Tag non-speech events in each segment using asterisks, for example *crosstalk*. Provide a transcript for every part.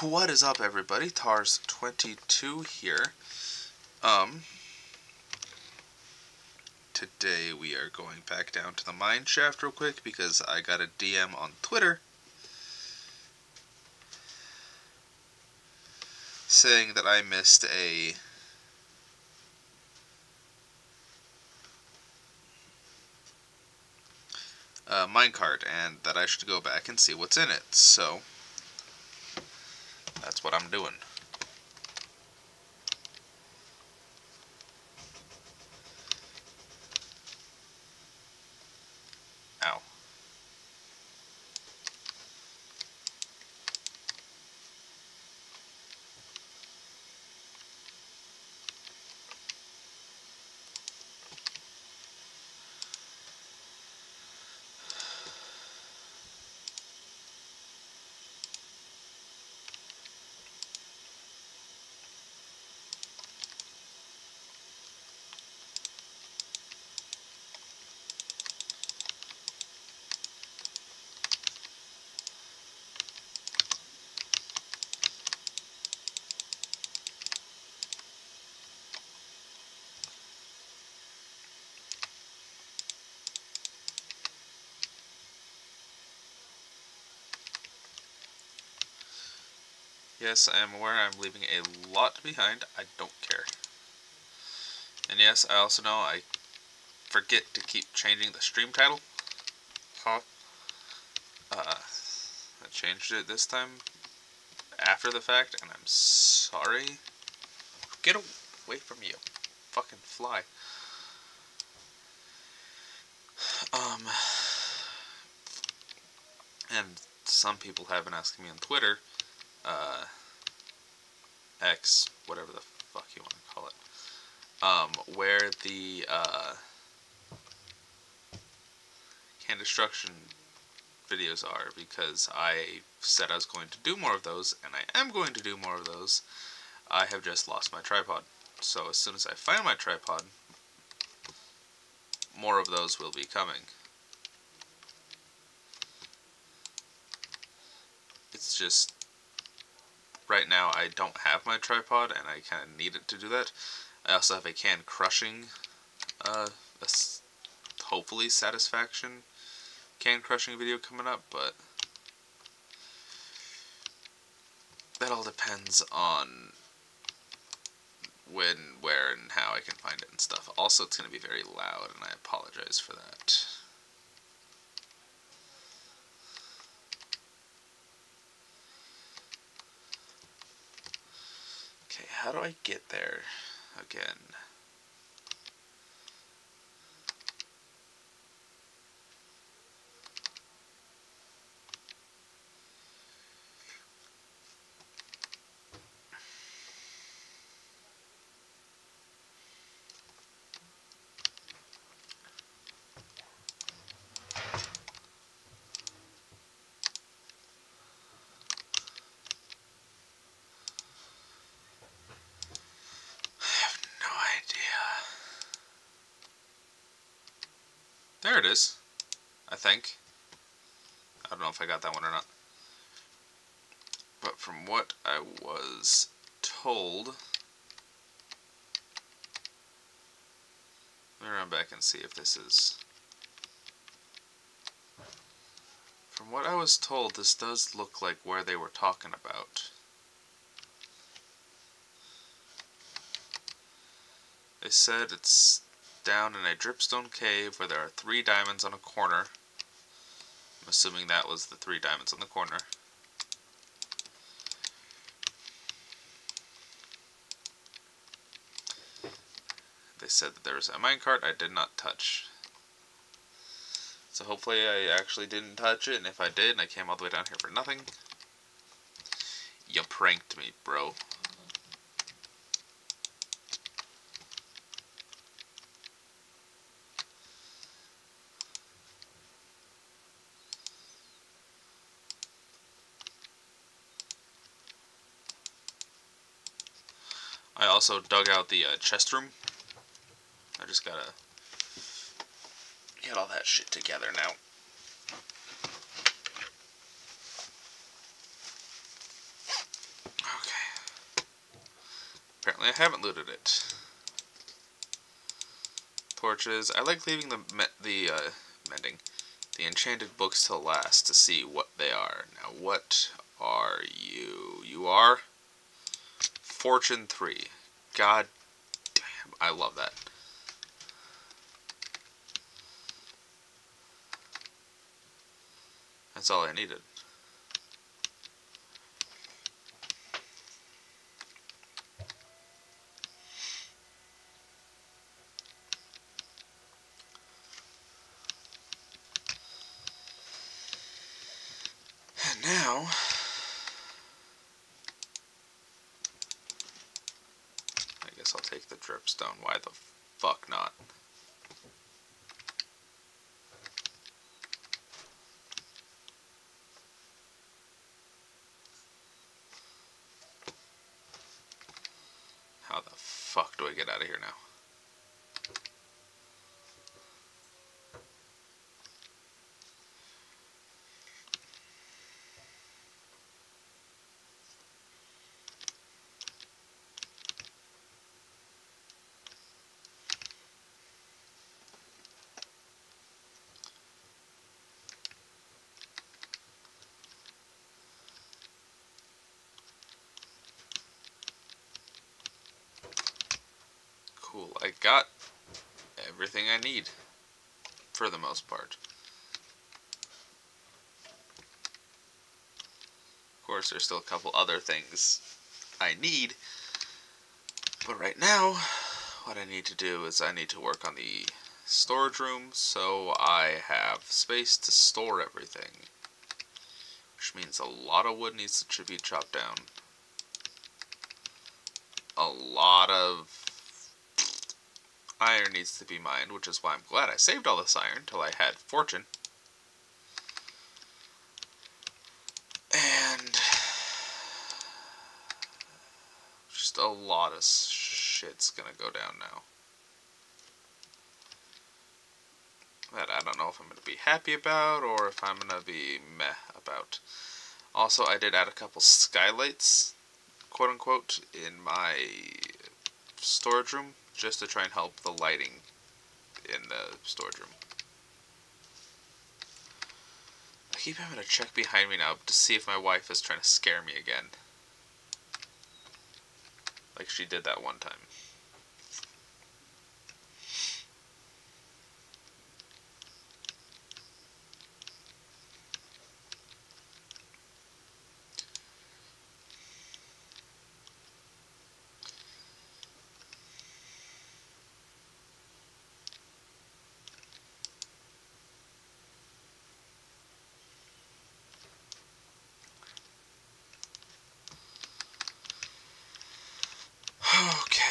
What is up, everybody? Tars22 here. Um, today we are going back down to the mine shaft real quick because I got a DM on Twitter saying that I missed a uh, minecart and that I should go back and see what's in it. So that's what I'm doing. Yes, I am aware I'm leaving a lot behind. I don't care. And yes, I also know I forget to keep changing the stream title. Huh? Uh, I changed it this time after the fact, and I'm sorry. Get away from you. Fucking fly. Um, and some people have been asking me on Twitter uh, X, whatever the fuck you want to call it, um, where the uh, can destruction videos are because I said I was going to do more of those, and I am going to do more of those. I have just lost my tripod. So as soon as I find my tripod, more of those will be coming. It's just right now I don't have my tripod and I kind of need it to do that. I also have a can crushing, uh, hopefully satisfaction can crushing video coming up, but that all depends on when, where, and how I can find it and stuff. Also, it's going to be very loud, and I apologize for that. How do I get there again? There is. I think. I don't know if I got that one or not. But from what I was told... Let me run back and see if this is... From what I was told, this does look like where they were talking about. They said it's down in a dripstone cave where there are three diamonds on a corner. I'm assuming that was the three diamonds on the corner. They said that there was a minecart I did not touch. So hopefully I actually didn't touch it, and if I did and I came all the way down here for nothing, you pranked me, bro. Also dug out the uh, chest room. I just gotta get all that shit together now. Okay. Apparently I haven't looted it. Torches. I like leaving the the uh, mending, the enchanted books till last to see what they are. Now, what are you? You are Fortune 3. God damn, I love that. That's all I needed. And now, I guess I'll Why the fuck not? How the fuck do I get out of here now? I got everything I need, for the most part. Of course, there's still a couple other things I need, but right now, what I need to do is I need to work on the storage room so I have space to store everything. Which means a lot of wood needs to be chopped down. A lot of iron needs to be mined, which is why I'm glad I saved all this iron until I had fortune. And just a lot of shit's gonna go down now. That I don't know if I'm gonna be happy about or if I'm gonna be meh about. Also, I did add a couple skylights, quote unquote, in my storage room just to try and help the lighting in the storage room. I keep having to check behind me now to see if my wife is trying to scare me again. Like she did that one time. Okay.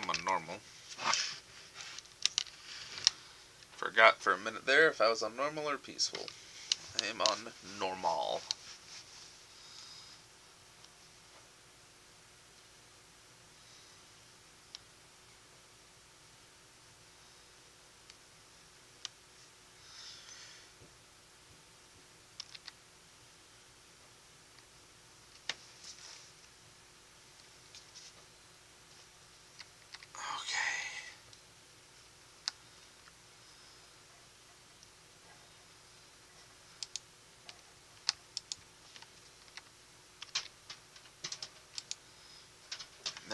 I'm on normal. Forgot for a minute there if I was on normal or peaceful. I am on normal.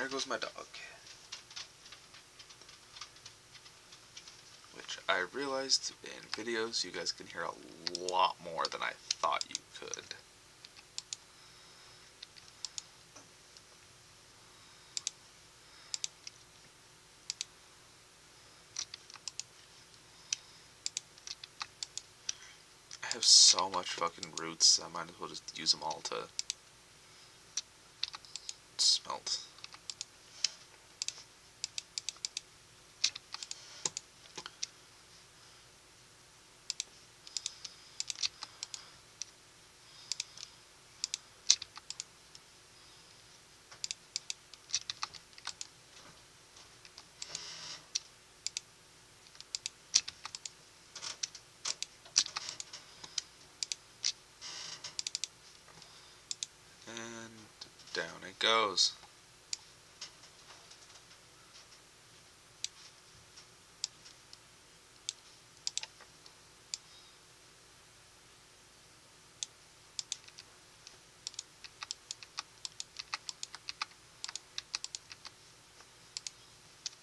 There goes my dog. Which I realized in videos you guys can hear a lot more than I thought you could. I have so much fucking roots, I might as well just use them all to goes.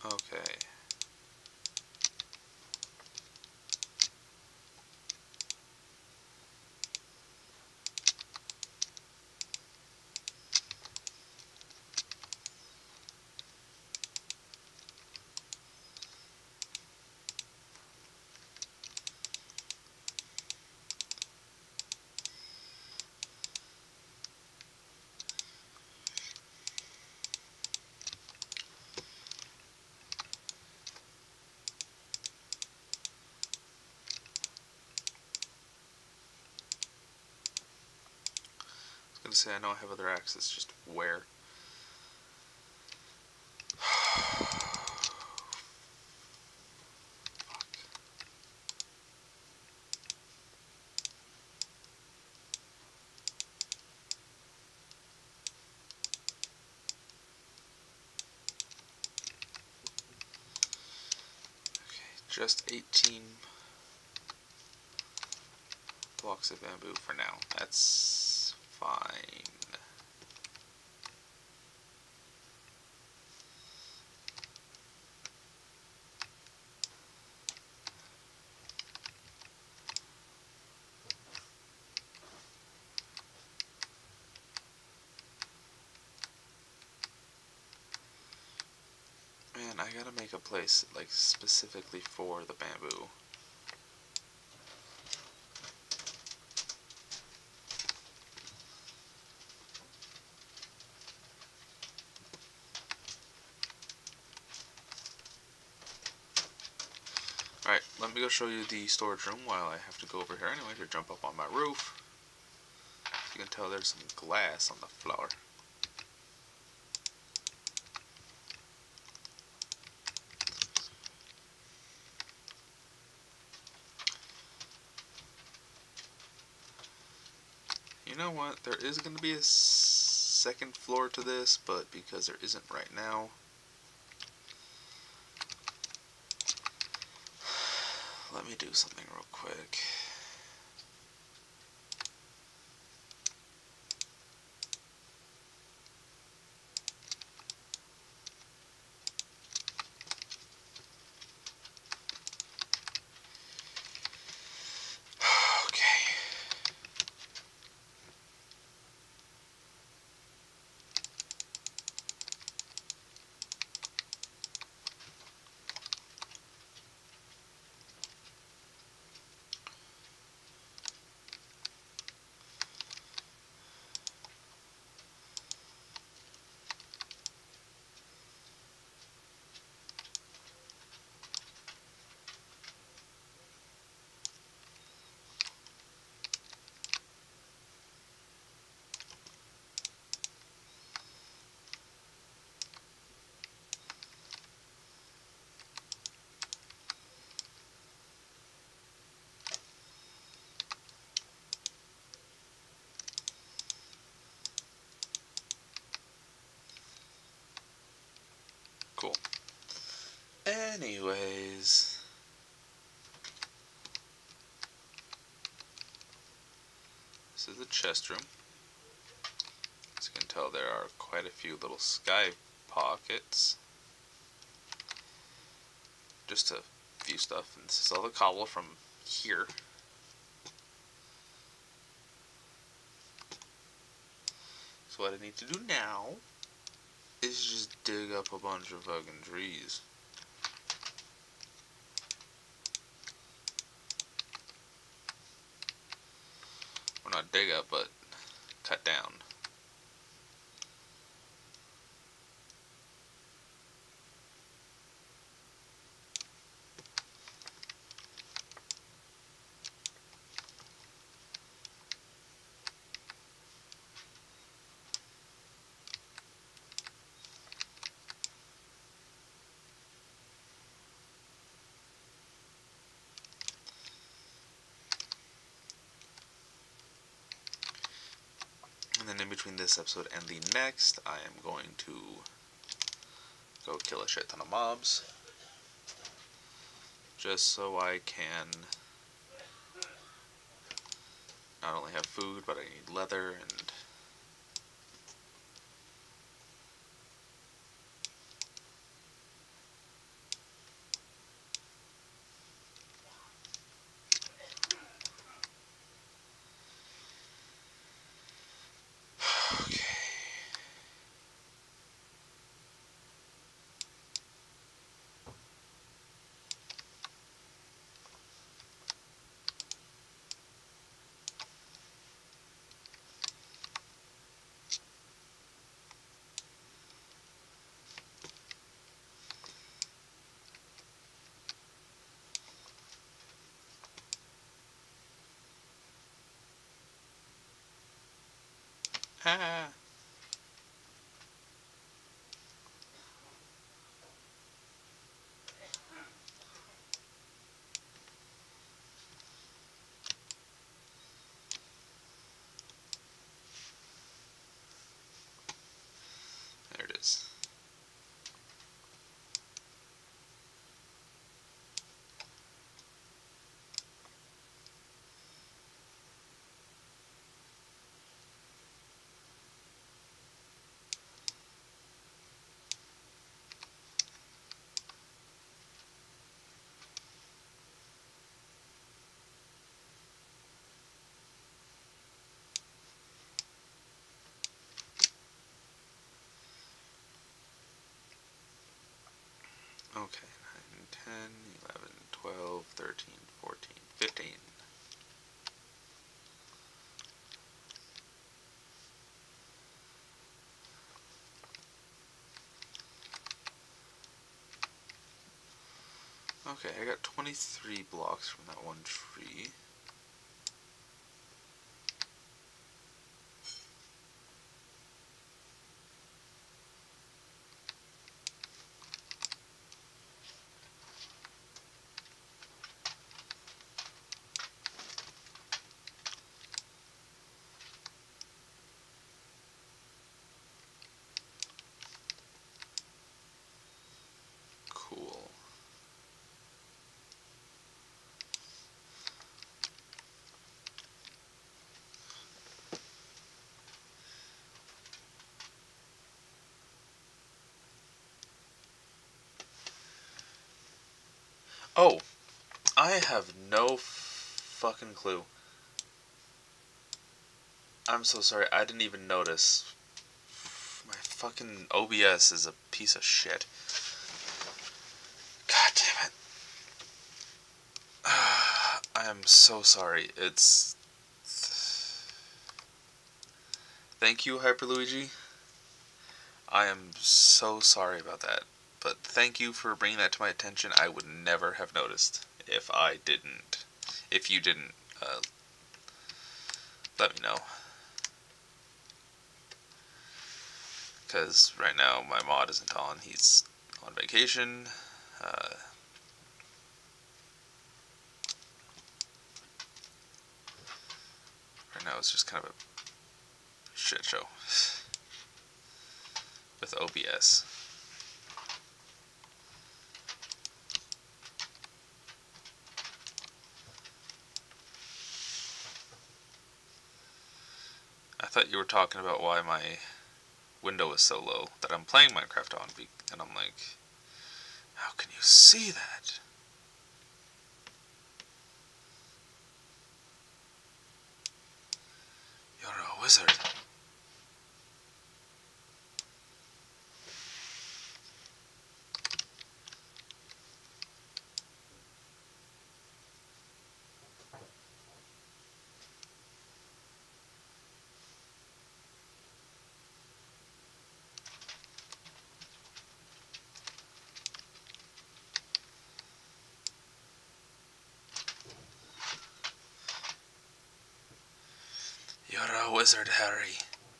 Okay. I was gonna say I know I have other axes, just where? Just 18 blocks of bamboo for now. That's fine. Man, I gotta make a place like specifically for the bamboo. Alright, let me go show you the storage room while I have to go over here anyway to jump up on my roof. You can tell there's some glass on the floor. You know what? There is going to be a second floor to this, but because there isn't right now, let me do something real quick. Okay. Cool. Anyways. This is the chest room. As you can tell, there are quite a few little sky pockets. Just a few stuff, and this is all the cobble from here. So what I need to do now is just dig up a bunch of fucking trees. Or not dig up, but cut down. Then between this episode and the next, I am going to go kill a shit ton of mobs. Just so I can not only have food, but I need leather and 系啊系啊。Okay, 9, 10, 11, 12, 13, 14, 15. Okay, I got 23 blocks from that one tree. Oh, I have no fucking clue. I'm so sorry, I didn't even notice. My fucking OBS is a piece of shit. God damn it. *sighs* I am so sorry. It's. Thank you, Hyper Luigi. I am so sorry about that. But thank you for bringing that to my attention. I would never have noticed if I didn't. If you didn't uh, let me know. Because right now my mod isn't on. He's on vacation. Uh, right now it's just kind of a shit show *laughs* with OBS. I thought you were talking about why my window is so low that I'm playing Minecraft on, and I'm like, how can you see that? You're a wizard. wizard, Harry.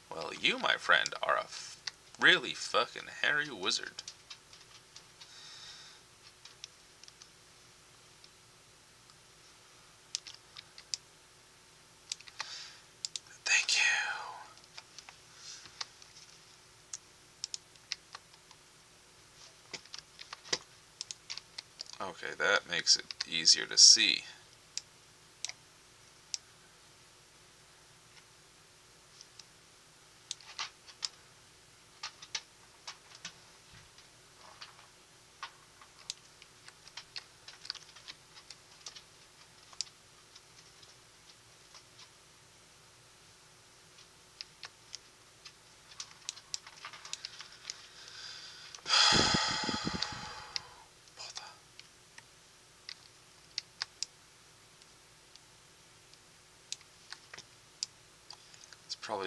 Well, you, my friend, are a really fucking hairy wizard. Thank you. Okay, that makes it easier to see.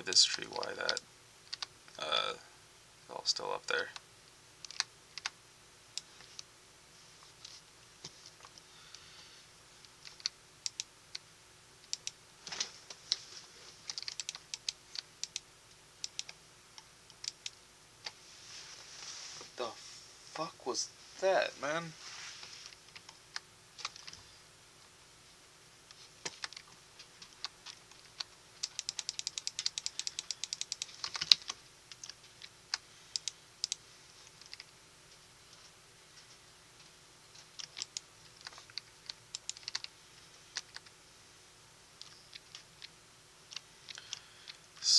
This tree why that uh, all still up there. The fuck was that, man?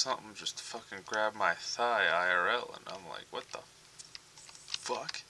something just fucking grabbed my thigh IRL and I'm like, what the fuck?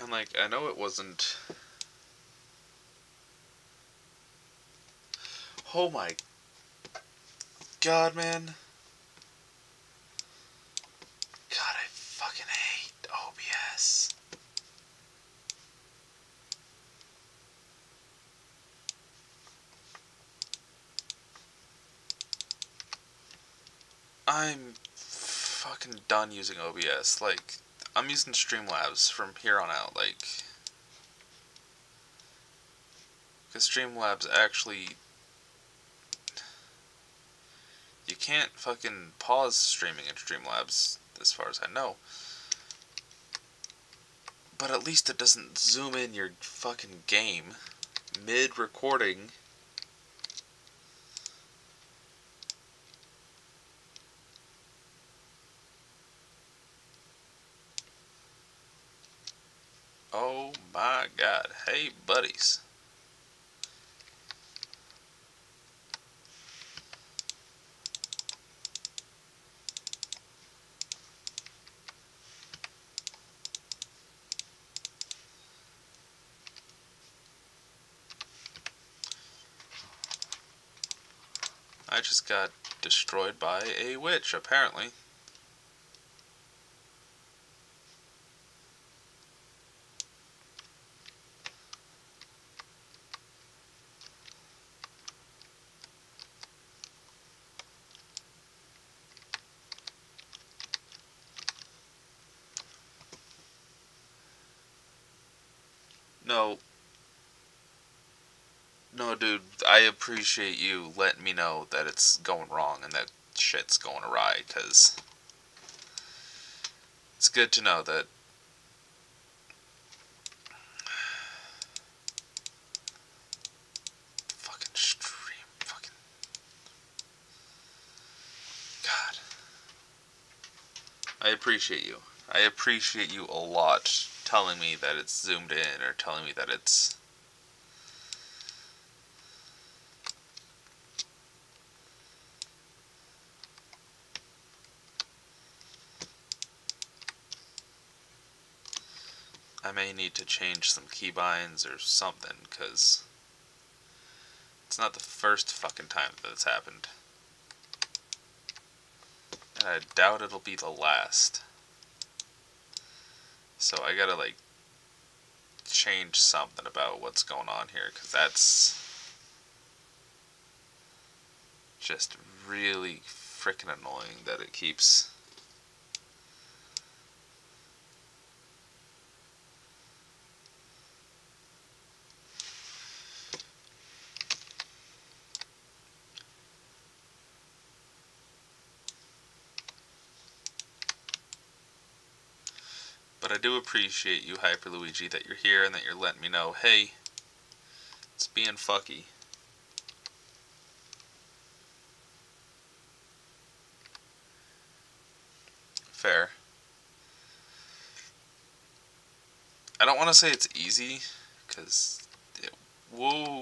And like, I know it wasn't. Oh my god, man. God, I fucking hate OBS. I'm fucking done using OBS. Like, I'm using Streamlabs from here on out, like, because Streamlabs actually, you can't fucking pause streaming in Streamlabs, as far as I know. But at least it doesn't zoom in your fucking game mid-recording Oh my god. Hey, buddies. I just got destroyed by a witch, apparently. No. No, dude, I appreciate you letting me know that it's going wrong and that shit's going awry, because it's good to know that fucking stream, fucking God. I appreciate you. I appreciate you a lot telling me that it's zoomed in or telling me that it's I may need to change some keybinds or something because it's not the first fucking time that it's happened. And I doubt it'll be the last. So I gotta like change something about what's going on here because that's just really freaking annoying that it keeps But I do appreciate you, Hyper Luigi, that you're here and that you're letting me know, hey, it's being fucky. Fair. I don't want to say it's easy, because it, whoa,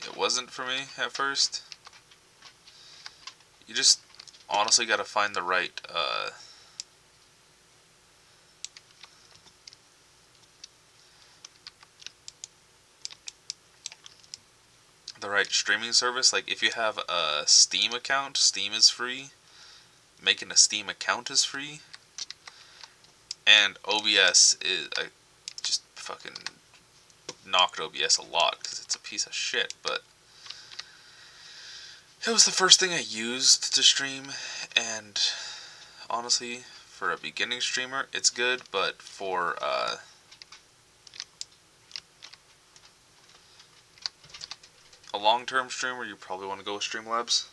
it wasn't for me at first. You just honestly got to find the right, uh, the right streaming service. Like if you have a Steam account, Steam is free. Making a Steam account is free. And OBS is I just fucking knocked OBS a lot because it's a piece of shit, but it was the first thing I used to stream, and honestly, for a beginning streamer, it's good, but for uh, a long-term streamer, you probably want to go with Streamlabs.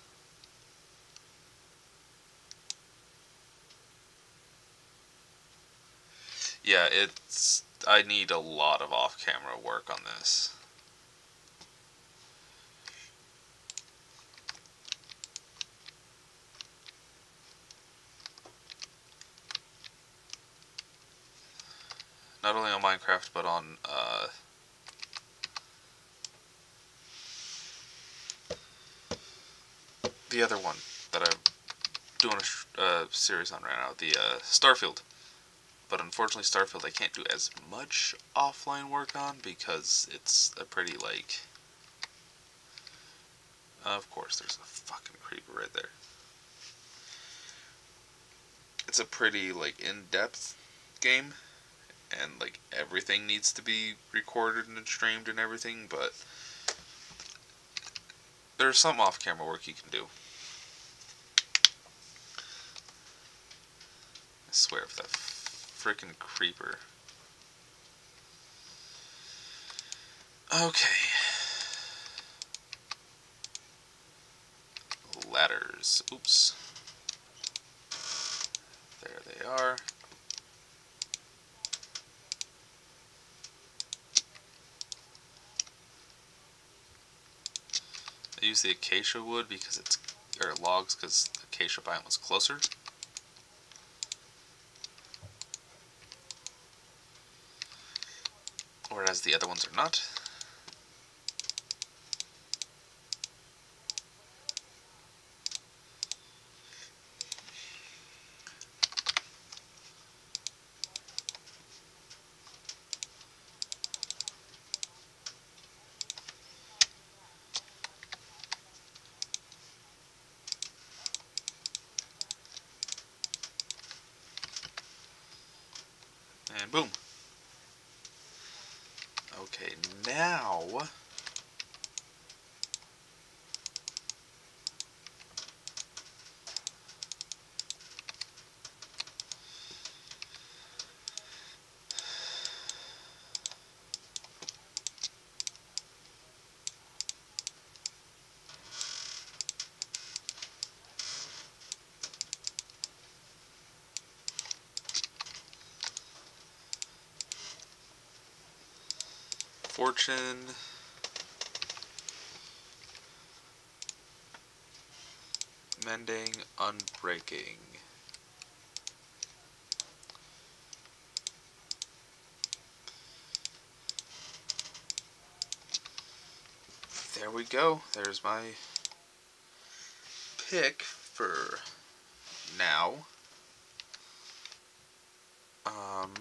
Yeah, it's I need a lot of off-camera work on this. Not only on Minecraft, but on uh, the other one that I'm doing a uh, series on right now, the uh, Starfield. But unfortunately, Starfield I can't do as much offline work on because it's a pretty like. of course, there's a fucking creeper right there. It's a pretty like in-depth game, and like everything needs to be recorded and streamed and everything, but there's some off-camera work you can do. I swear if that freaking creeper. Okay. Ladders. Oops. There they are. I use the acacia wood because it's, or logs because the acacia biome was closer. whereas the other ones are not. And boom. Okay, now... Fortune. Mending, unbreaking. There we go. There's my pick for now. Um...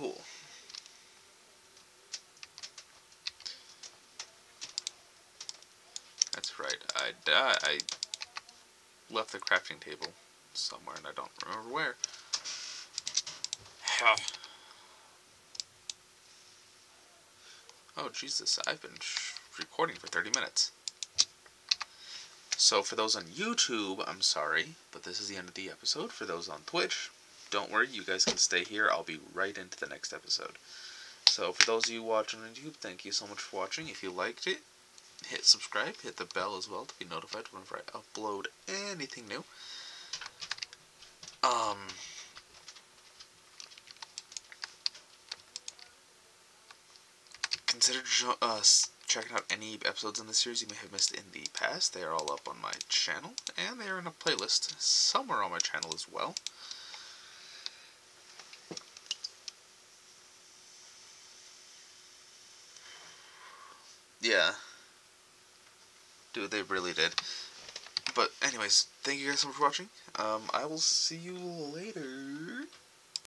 cool. That's right. I die. I left the crafting table somewhere and I don't remember where. oh, Jesus, I've been recording for 30 minutes. So, for those on YouTube, I'm sorry, but this is the end of the episode. For those on Twitch, don't worry, you guys can stay here. I'll be right into the next episode. So, for those of you watching on YouTube, thank you so much for watching. If you liked it, hit subscribe, hit the bell as well to be notified whenever I upload anything new. Um, consider uh, checking out any episodes in the series you may have missed in the past. They are all up on my channel, and they are in a playlist somewhere on my channel as well. Yeah. Dude, they really did. But anyways, thank you guys so much for watching. Um, I will see you later.